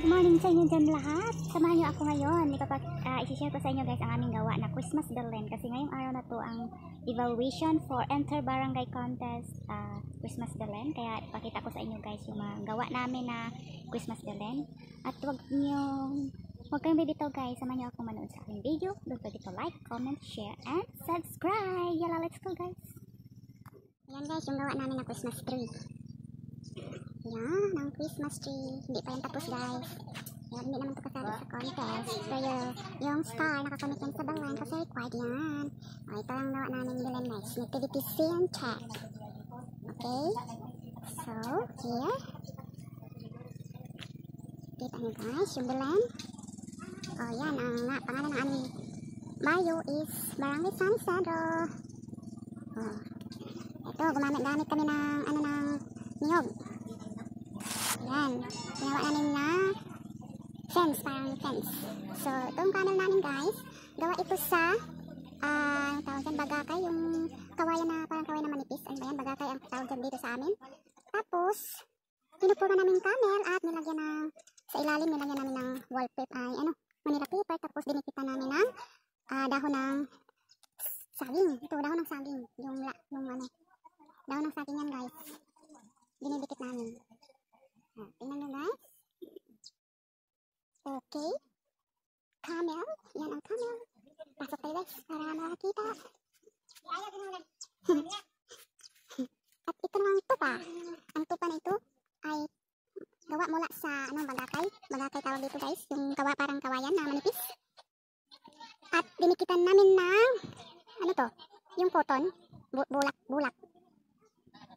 Good morning sa inyo dyan lahat. Samahan niyo ako ngayon. Ipapag, uh, isi-share ko sa inyo guys ang aming gawa na Christmas Belen. Kasi ngayong araw na to ang evaluation for Enter Barangay Contest uh, Christmas Belen. Kaya ipakita ko sa inyo guys yung mga gawa namin na Christmas Belen. At huwag niyo Huwag kayong bibitaw guys, samahan niyo ako manood sa aking video. Don't forget to like, comment, share, and subscribe. Yala, let's go guys. Ayan guys, yung gawa namin na Christmas tree. Yan, ang Christmas tree. Hindi pa yan tapos guys. Yan, hindi naman ito kasali sa contest. So yung, star, nakakomit yan sa bawan kasi required yan. O, ito lang gawa namin bilan next. Nativity scene check. Okay? So, here. Kita nyo guys, yung bilan. O, yan, ang na, pangalan ng aming Mario is Barangay San Isidro. O, ito, gumamit-gamit kami ng, ano, ng niyog. Fence, parang fence. So, itong panel namin guys, gawa ito sa ah, uh, tawag dyan, bagakay, yung kawayan na, parang kawayan na manipis. Ano ba yan? Bagakay ang tawag dyan dito sa amin. Tapos, pinupura namin camel at nilagyan ng, sa ilalim nilagyan namin ng wallpaper, ay ano, manila paper. Tapos, dinikitan namin ng uh, dahon ng saging. Ito, dahon ng saging. Yung, yung ano, dahon ng saging yan guys. Dinidikit namin. Oh, tingnan nyo guys. Okay. Camel. Yan ang camel. Pasok tayo guys para makakita. At ito naman tupa. Ang tupa na ito ay gawa mula sa anong bagakay. Bagakay tawag dito guys. Yung gawa parang kawayan na manipis. At dinikitan namin ng ano to? Yung cotton. Bu bulak. Bulak.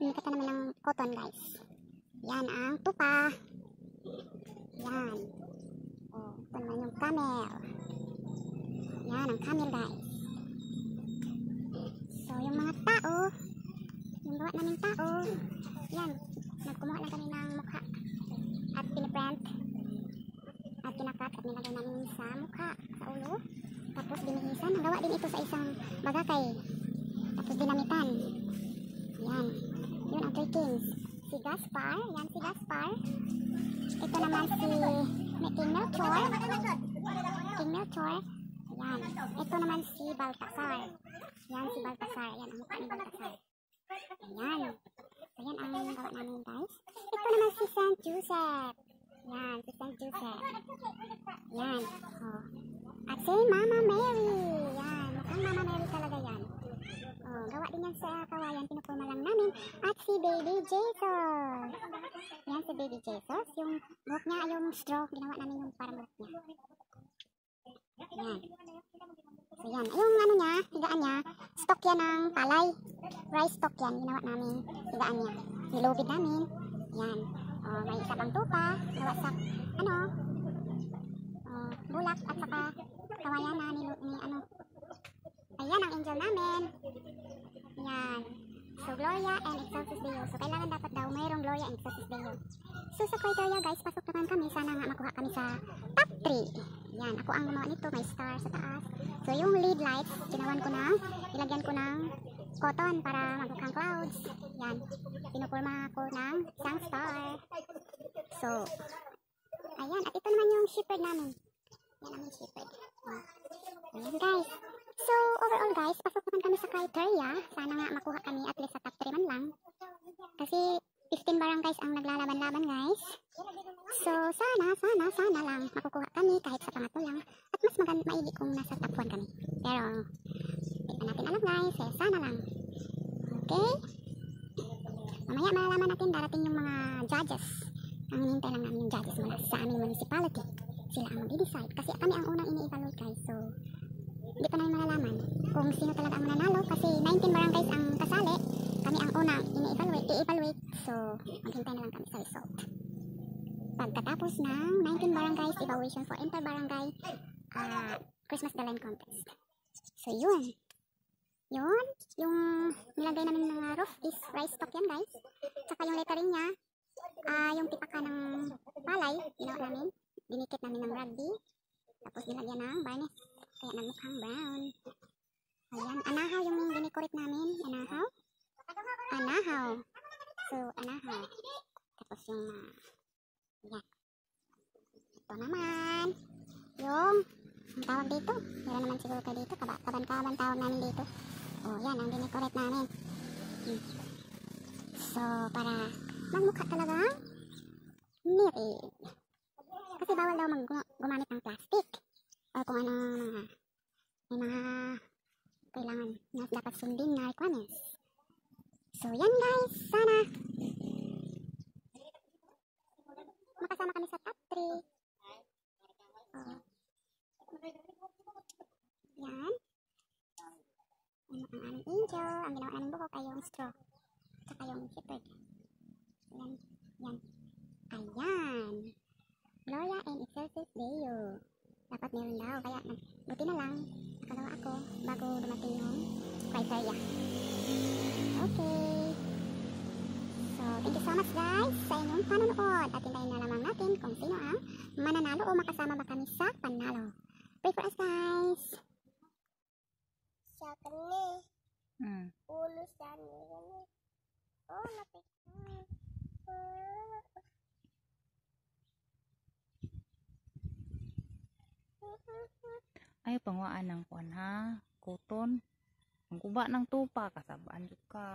Dinikatan namin ng cotton guys. Yan ang tupa. Yan. Ito naman yung camel. Yan ang camel guys. So, yung mga tao, yung gawa namin tao, yan. Nagkumuha lang kami ng mukha. At piniprint. At pinakat at nilagay namin sa mukha, sa ulo. Tapos binihisan. Nagawa din ito sa isang bagakay. Tapos dinamitan. Yan. Yun ang three kings si Gaspar. Yan si Gaspar. Ito naman si King Melchor. King Melchor. Yan. Ito naman si Baltasar. Yan si Baltasar. Yan ang mukha ni Baltasar. Yan. So yan ang gawa namin guys. Ito naman si Saint Joseph. Yan. Si Saint Joseph. Yan. Oh. At si Mama Mary. Yan. Mukhang Mama Mary talaga yan. Gawa din yan sa kawayan, pinupulma lang namin. At si Baby Jesus. Yan si Baby Jesus. Yung buhok niya, yung straw, ginawa namin yung parang buhok niya. Yan. So yan. Yung ano niya, higaan niya, stock yan ng palay. Rice stock yan, ginawa namin. Higaan niya. Nilubid namin. Yan. Oh, may isa pang tupa. Gawa sa, ano, oh, bulak at saka kawayan na ni, ni ano, Ayan ang angel namin. Yan. So, Gloria and Excelsis Deo. So, kailangan dapat daw mayroong Gloria and Excelsis Deo. So, sa criteria guys, pasok naman kami. Sana nga makuha kami sa top 3. Yan. Ako ang gumawa nito. May star sa taas. So, yung lead lights, ginawan ko na. Ilagyan ko ng cotton para magmukhang clouds. Yan. Pinupurma ko ng isang star. So, ayan. At ito naman yung shepherd namin. Yan ang shepherd. Ayan guys. So, overall guys, pasok naman kami sa criteria. Sana nga makuha kami at least sa top 3 man lang. Kasi 15 barangays ang naglalaban-laban guys. So, sana, sana, sana lang makukuha kami kahit sa pangatlo lang. At mas maganda maigi kung nasa top 1 kami. Pero, hindi natin alam guys. Eh, sana lang. Okay? Mamaya malalaman natin darating yung mga judges. Ang hinintay lang namin yung judges mula sa aming municipality. Sila ang mag-decide. Kasi kami ang unang ini-evaluate guys. So, hindi pa namin malalaman kung sino talaga ang mananalo kasi 19 barangays ang so maghintay na lang kami sa result pagkatapos ng 19 barangays evaluation for inter-barangay uh, Christmas Daline Contest so yun yun yung nilagay namin ng roof is rice stock yan guys tsaka yung lettering niya uh, yung tipaka ng palay ginawa namin dinikit namin ng rugby tapos nilagyan ng varnish kaya namukhang brown. Ayan, anahaw yung dinikorate namin. Anahaw. Anahaw. So, anahaw. Tapos yung, uh, yan. ito naman, yung, ang tawag dito, meron naman siguro kayo dito, kaba, kaban-kaban tawag namin dito. Oh, yan, ang dinecorate namin. Hmm. So, para magmukha talaga married. Kasi bawal daw mag gumamit ng plastic. O kung ano mga, may mga kailangan na dapat sundin na requirements. So, yan guys. Sana makasama kami sa top 3. Oh. Yan. Yan ang aming angel. Ang ginawa namin buhok ay yung straw. Tsaka yung shepherd. Yan. Yan. Ayan. Gloria and Excelsis Deo. Dapat meron daw. Kaya buti na lang. Nakagawa ako bago dumating yung criteria. Okay. So, thank you so much guys sa inyong panonood. At hintayin na lamang natin kung sino ang mananalo o makasama ba kami sa panalo. Pray for us guys. Sa kani, Hmm. ulo sa kani. Oh, lapit. Ay, pangwaan ng kuan ha. Kuton. Ang kuba ng tupa. Kasabaan jud ka.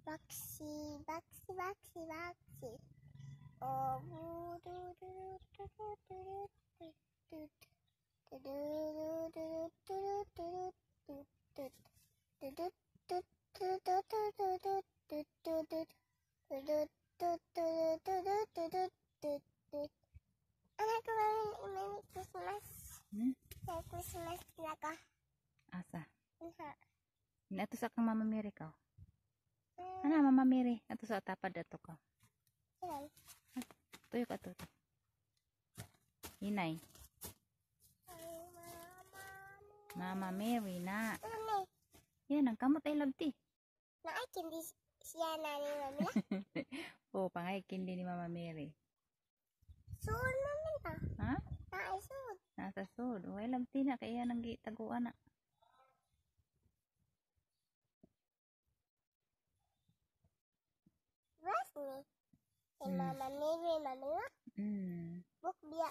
Baksi, baksi, baksi, baksi. Oh, bu- du du du du Ato sa kang mamamiri ka. Ano, mamamiri. Ato sa tapad ato ka. Tuyo ka ato. Inay. Mama Mary na. Yan, ang kamot ay love tea. Naakin di siya na ni Mama Oo, pangayakin din ni Mama Mary. Soon, Mama na. Ha? Naay soon. Nasa soon. Oh, I love na. Kaya nang taguan na. ni ni mama ni ni mami buhok dia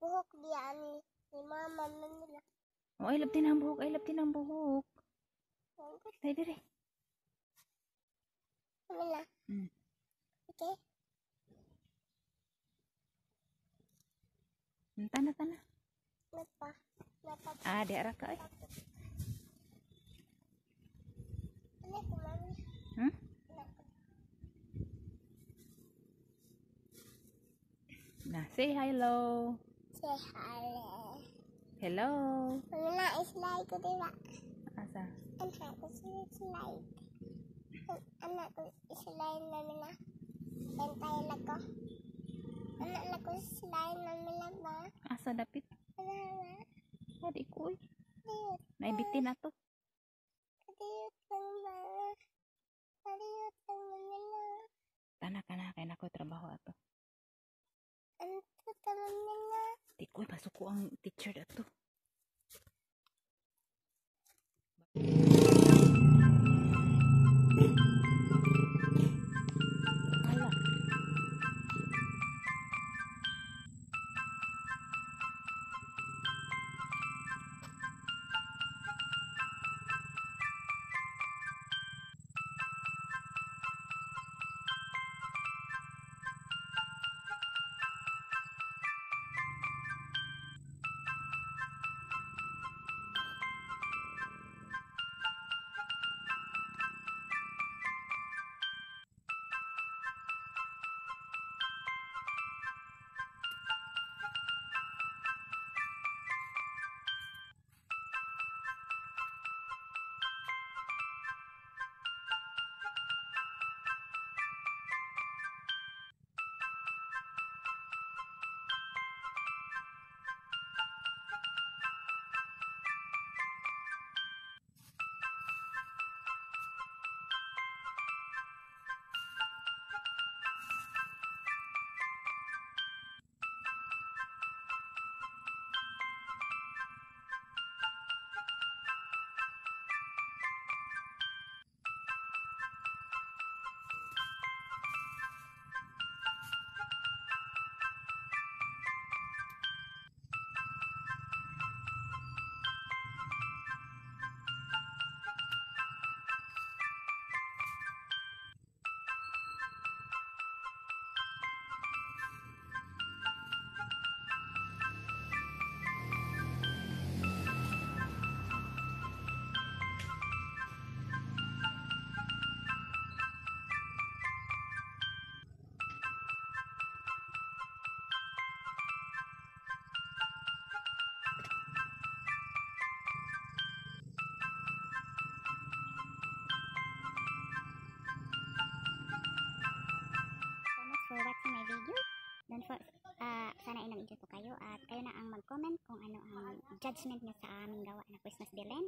buhok dia mama oh ay labtin ang buhok ay labtin ang buhok dire mm. okay Tana, tana. Napa? Napa? Ah, di arah kau. Say hello. Say. Hello. Mami na islay ko diba? Asa? Anak ko slide. Anak ko slide namin na. Bentay lang ko. Anak na ko slide namin na ba? Asa dapit? Ano na? Adi ko. Naibitin na to. Diyot lang ba? Diyot lang namin na. Tana ka na. Kaya na ko trabaho ato. Ano po tanong niya? Tikol, pasok ko ang teacher na to. Nag-enjoy po kayo at kayo na ang mag-comment kung ano ang judgment niyo sa aming gawa na Christmas Belen.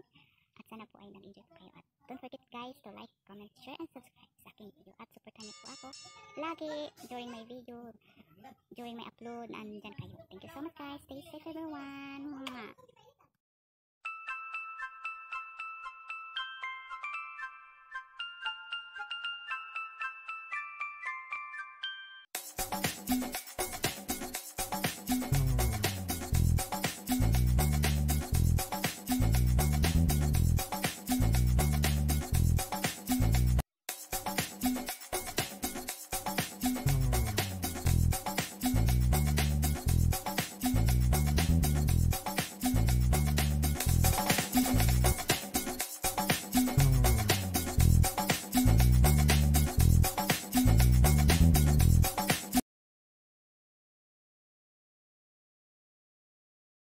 At sana po ay nag-enjoy po kayo. At don't forget guys to like, comment, share, and subscribe sa aking video. At supportan niyo po ako lagi during my video, during my upload, andyan kayo. Thank you so much guys. Stay safe everyone.